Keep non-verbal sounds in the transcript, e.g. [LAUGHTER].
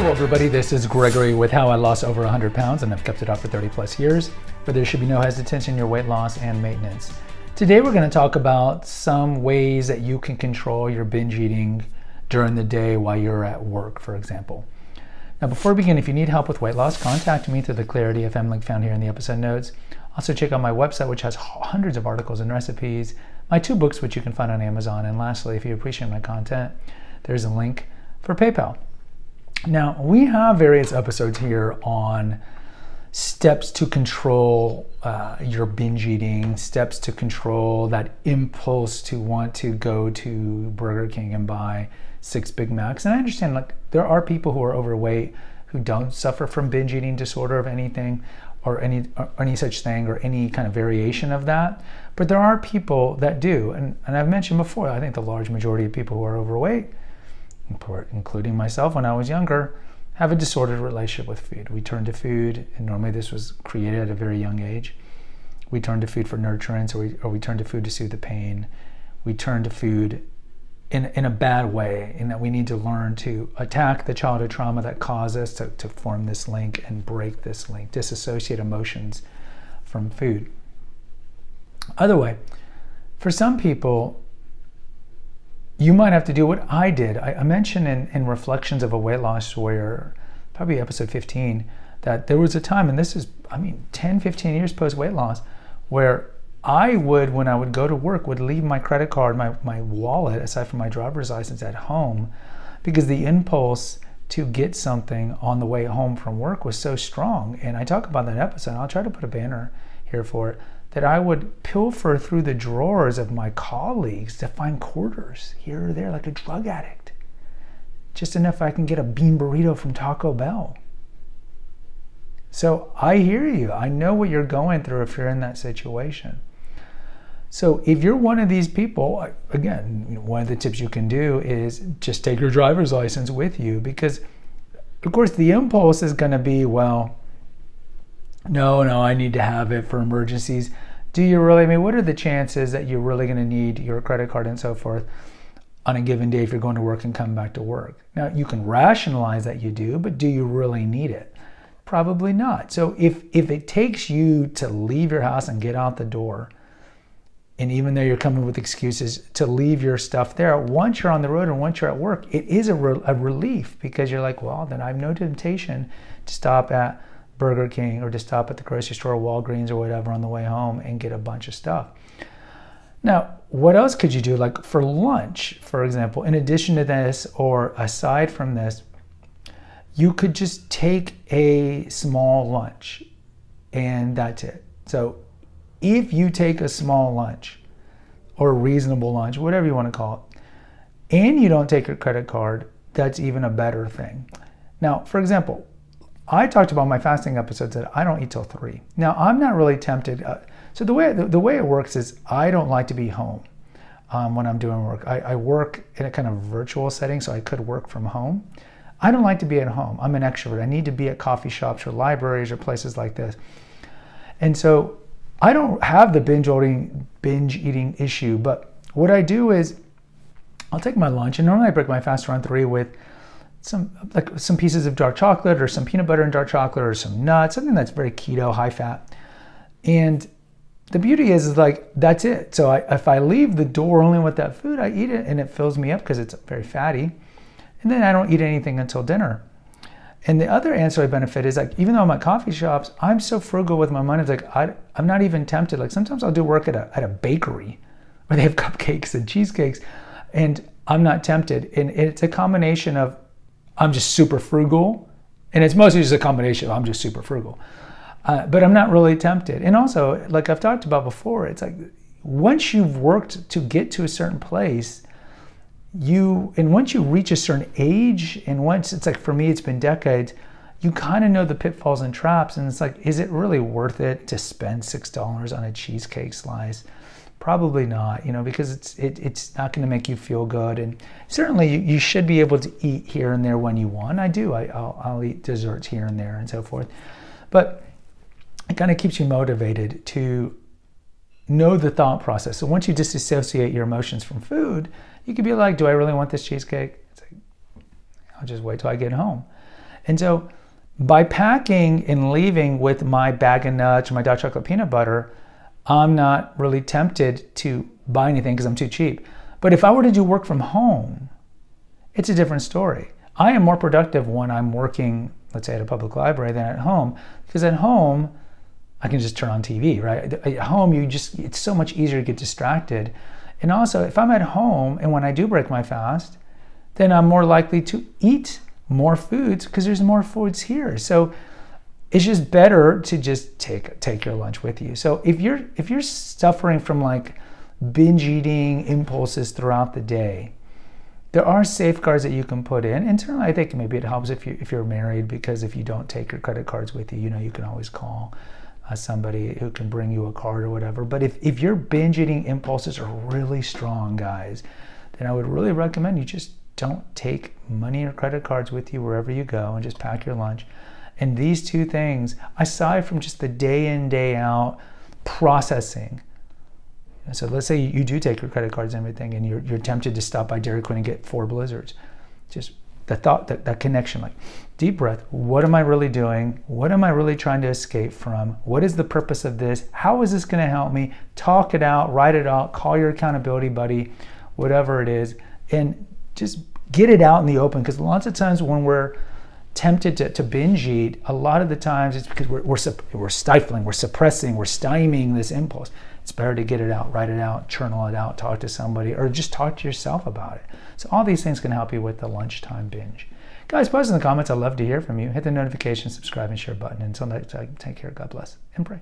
Hello, everybody. This is Gregory with How I Lost Over 100 Pounds and I've kept it off for 30 plus years, where there should be no hesitation in your weight loss and maintenance. Today, we're going to talk about some ways that you can control your binge eating during the day while you're at work, for example. Now, before we begin, if you need help with weight loss, contact me through the Clarity FM link found here in the episode notes. Also, check out my website, which has hundreds of articles and recipes, my two books, which you can find on Amazon. And lastly, if you appreciate my content, there's a link for PayPal. Now, we have various episodes here on steps to control uh, your binge eating, steps to control that impulse to want to go to Burger King and buy six Big Macs. And I understand, like, there are people who are overweight who don't suffer from binge eating disorder of anything or any or any such thing or any kind of variation of that. But there are people that do. And, and I've mentioned before, I think the large majority of people who are overweight including myself when I was younger, have a disordered relationship with food. We turn to food, and normally this was created at a very young age. We turn to food for nurturance, or we, or we turn to food to soothe the pain. We turn to food in, in a bad way, in that we need to learn to attack the childhood trauma that caused us to, to form this link and break this link, disassociate emotions from food. Other way, for some people, you might have to do what I did. I, I mentioned in, in Revelations of a Weight Loss Warrior, probably episode 15, that there was a time, and this is, I mean, 10, 15 years post weight loss, where I would, when I would go to work, would leave my credit card, my, my wallet, aside from my driver's license at home, because the impulse to get something on the way home from work was so strong. And I talk about that episode. I'll try to put a banner here for it that I would pilfer through the drawers of my colleagues to find quarters here or there, like a drug addict. Just enough I can get a bean burrito from Taco Bell. So I hear you. I know what you're going through if you're in that situation. So if you're one of these people, again, one of the tips you can do is just take your driver's license with you because, of course, the impulse is going to be, well, no, no, I need to have it for emergencies. Do you really? I mean, what are the chances that you're really going to need your credit card and so forth on a given day if you're going to work and come back to work? Now, you can rationalize that you do, but do you really need it? Probably not. So if if it takes you to leave your house and get out the door, and even though you're coming with excuses to leave your stuff there, once you're on the road and once you're at work, it is a, re- a relief because you're like, well, then I have no temptation to stop at Burger King or to stop at the grocery store, Walgreens or whatever on the way home and get a bunch of stuff. Now, what else could you do? Like for lunch, for example, in addition to this or aside from this, you could just take a small lunch and that's it. So if you take a small lunch or a reasonable lunch, whatever you want to call it, and you don't take your credit card, that's even a better thing. Now, for example, I talked about my fasting episodes that I don't eat till three. Now I'm not really tempted. Uh, so the way the, the, way it works is I don't like to be home um, when I'm doing work. I, I, work in a kind of virtual setting, so I could work from home. I don't like to be at home. I'm an extrovert. I need to be at coffee shops or libraries or places like this. And so I don't have the binge eating binge eating issue. But what I do is I'll take my lunch, and normally I break my fast around three with some like some pieces of dark chocolate or some peanut butter and dark chocolate or some nuts, something that's very keto, high fat. And the beauty is, is like that's it. So I, if I leave the door only with that food, I eat it and it fills me up because it's very fatty. And then I don't eat anything until dinner. And the other ancillary benefit is like even though I'm at coffee shops, I'm so frugal with my money. It's like I, I'm not even tempted. Like sometimes I'll do work at a at a bakery where they have [LAUGHS] cupcakes and cheesecakes, and I'm not tempted. And it's a combination of I'm just super frugal. And it's mostly just a combination of I'm just super frugal. Uh, but I'm not really tempted. And also, like I've talked about before, it's like once you've worked to get to a certain place, you, and once you reach a certain age, and once it's like for me, it's been decades, you kind of know the pitfalls and traps. And it's like, is it really worth it to spend $6 on a cheesecake slice? Probably not, you know, because it's it, it's not going to make you feel good, and certainly you, you, should be able to eat here and there when you want. I do. I, I'll, I'll eat desserts here and there and so forth, but it kind of keeps you motivated to know the thought process. So once you disassociate your emotions from food, you could be like, "Do I really want this cheesecake?" It's like, I'll just wait till I get home. And so by packing and leaving with my bag of nuts or my dark chocolate peanut butter, I'm not really tempted to buy anything because I'm too cheap. But if I were to do work from home, it's a different story. I am more productive when I'm working, let's say, at a public library than at home because at home, I can just turn on TV, right? At home, you just, it's so much easier to get distracted. And also, if I'm at home and when I do break my fast, then I'm more likely to eat more foods because there's more foods here. So it's just better to just take take your lunch with you. So if you're if you're suffering from like binge eating impulses throughout the day, there are safeguards that you can put in. And certainly I think maybe it helps if you if you're married because if you don't take your credit cards with you, you know you can always call uh, somebody who can bring you a card or whatever. But if, if your binge eating impulses are really strong, guys, then I would really recommend you just don't take money or credit cards with you wherever you go and just pack your lunch. And these two things, aside from just the day in, day out processing, so let's say you do take your credit cards and everything, and you're, you're tempted to stop by Dairy Queen and get four blizzards. Just the thought, that, that connection, like deep breath. What am I really doing? What am I really trying to escape from? What is the purpose of this? How is this going to help me? Talk it out, write it out, call your accountability buddy, whatever it is, and just get it out in the open. Because lots of times when we're tempted to, to binge eat, a lot of the times it's because we're, we're, we're stifling, we're suppressing, we're stymieing this impulse. It's better to get it out, write it out, journal it out, talk to somebody, or just talk to yourself about it. So all these things can help you with the lunchtime binge. Guys, post in the comments. I'd love to hear from you. Hit the notification, subscribe, and share button. Until next time, take care. God bless and pray.